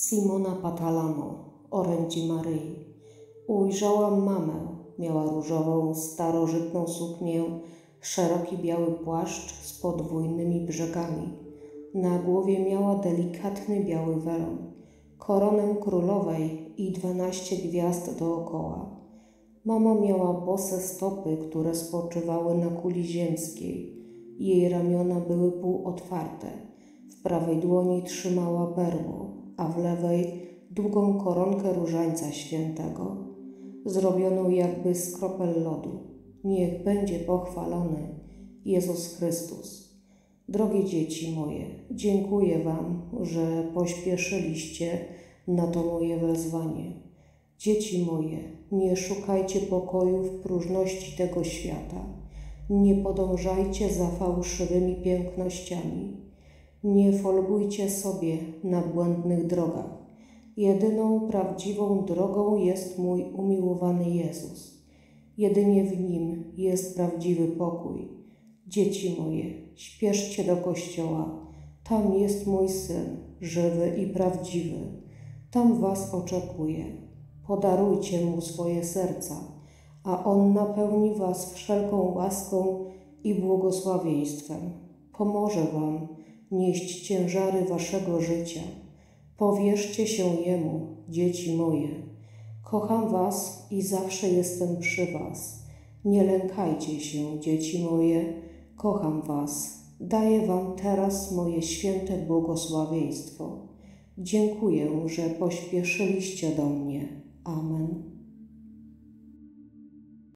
Simona Patalano, orędzi Maryi. Ujrzałam mamę, miała różową, starożytną suknię, szeroki biały płaszcz z podwójnymi brzegami. Na głowie miała delikatny biały welon, koronę królowej i dwanaście gwiazd dookoła. Mama miała bose stopy, które spoczywały na kuli ziemskiej. Jej ramiona były półotwarte. W prawej dłoni trzymała berło, a w lewej długą koronkę różańca świętego, zrobioną jakby z kropel lodu. Niech będzie pochwalony Jezus Chrystus. Drogie dzieci moje, dziękuję Wam, że pośpieszyliście na to moje wezwanie. Dzieci moje, nie szukajcie pokoju w próżności tego świata. Nie podążajcie za fałszywymi pięknościami. Nie folgujcie sobie na błędnych drogach. Jedyną prawdziwą drogą jest mój umiłowany Jezus. Jedynie w Nim jest prawdziwy pokój. Dzieci moje, śpieszcie do kościoła. Tam jest mój Syn, żywy i prawdziwy. Tam was oczekuje. Podarujcie Mu swoje serca, a On napełni was wszelką łaską i błogosławieństwem. Pomoże wam nieść ciężary waszego życia. Powierzcie się Jemu, dzieci moje. Kocham was i zawsze jestem przy was. Nie lękajcie się, dzieci moje, kocham was. Daję wam teraz moje święte błogosławieństwo. Dziękuję, że pośpieszyliście do mnie. Amen.